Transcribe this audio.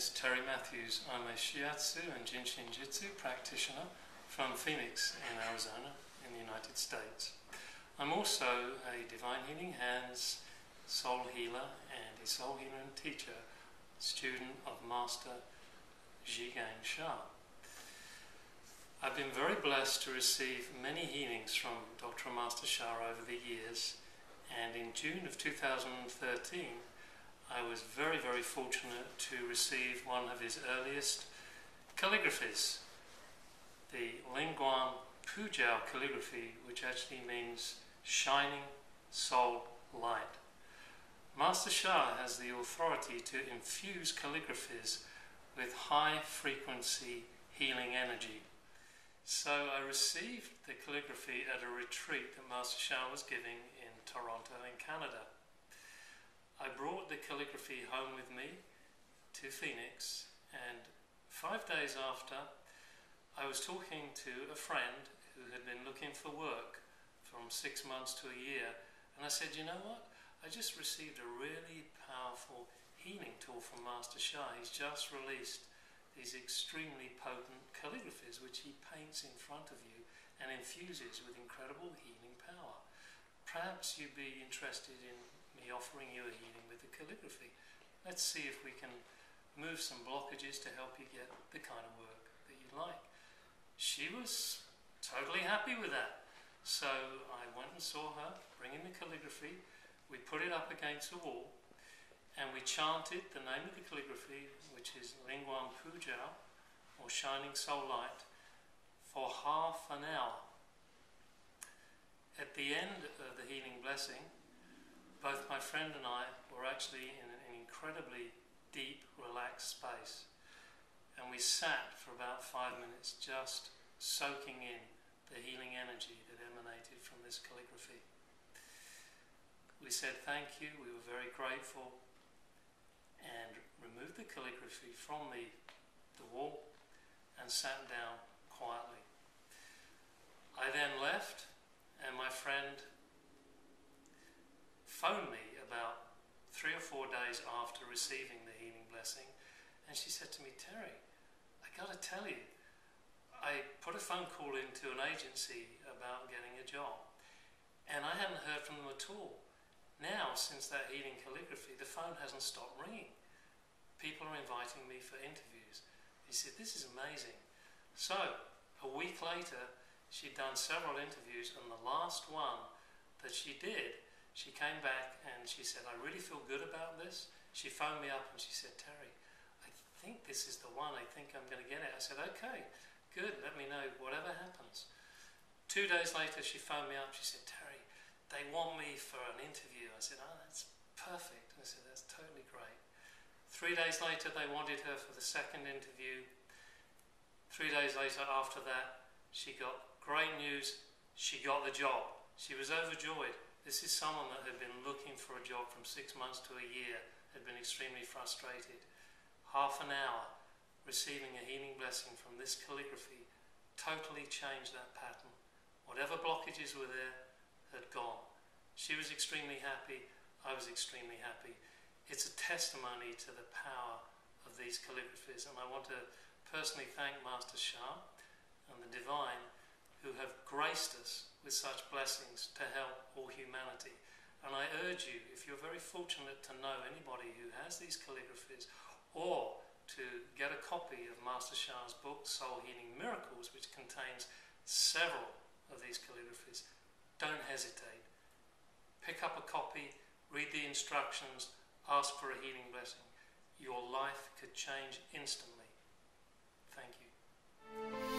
is Terry Matthews. I'm a Shiatsu and Jin Shin Jyutsu practitioner from Phoenix in Arizona in the United States. I'm also a Divine Healing Hands soul healer and a soul healer and teacher, student of Master Zhi Gang Sha. I've been very blessed to receive many healings from Dr. Master Sha over the years, and in June of 2013, I was very, very fortunate to receive one of his earliest calligraphies, the Lingguan Pujiao calligraphy, which actually means shining soul light. Master Sha has the authority to infuse calligraphies with high frequency healing energy. So I received the calligraphy at a retreat that Master Sha was giving in Toronto in Canada. I brought the calligraphy home with me to Phoenix, and five days after, I was talking to a friend who had been looking for work from six months to a year, and I said, You know what? I just received a really powerful healing tool from Master Sha. He's just released these extremely potent calligraphies which he paints in front of you and infuses with incredible healing power. Perhaps you'd be interested in me offering you a healing with the calligraphy. Let's see if we can move some blockages to help you get the kind of work that you like. She was totally happy with that. So I went and saw her, bringing the calligraphy. We put it up against the wall and we chanted the name of the calligraphy, which is Ling Guang Pu Zhao, or Shining Soul Light, for half an hour. At the end of the healing blessing, both my friend and I were actually in an incredibly deep, relaxed space. And we sat for about five minutes just soaking in the healing energy that emanated from this calligraphy. We said thank you, we were very grateful, and removed the calligraphy from the, the wall and sat down quietly. I then left, and my friend phoned me about three or four days after receiving the healing blessing, and she said to me, Terry, I gotta tell you, I put a phone call into an agency about getting a job, and I hadn't heard from them at all. Now, since that healing calligraphy, the phone hasn't stopped ringing. People are inviting me for interviews. He said, This is amazing. So, a week later, she'd done several interviews, and the last one that she did, she came back and she said, I really feel good about this. She phoned me up and she said, Terry, I think this is the one. I think I'm going to get it. I said, okay, good. Let me know whatever happens. Two days later, she phoned me up. She said, Terry, they want me for an interview. I said, oh, that's perfect. I said, that's totally great. Three days later, they wanted her for the second interview. Three days later, after that, she got great news. She got the job. She was overjoyed. This is someone that had been looking for a job from six months to a year, had been extremely frustrated. Half an hour receiving a healing blessing from this calligraphy totally changed that pattern. Whatever blockages were there had gone. She was extremely happy, I was extremely happy. It's a testimony to the power of these calligraphies, and I want to personally thank Master Sha and the Divine who have graced us with such blessings to help all humanity. And I urge you, if you're very fortunate to know anybody who has these calligraphies, or to get a copy of Master Sha's book, Soul Healing Miracles, which contains several of these calligraphies, don't hesitate. Pick up a copy, read the instructions, ask for a healing blessing. Your life could change instantly. Thank you.